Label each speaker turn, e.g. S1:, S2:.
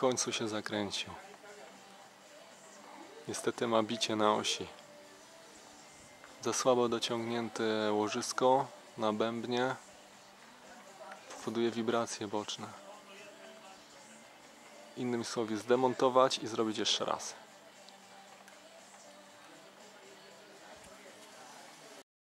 S1: końcu się zakręcił. Niestety ma bicie na osi. Za słabo dociągnięte łożysko na bębnie powoduje wibracje boczne. Innymi słowy, zdemontować i zrobić jeszcze raz.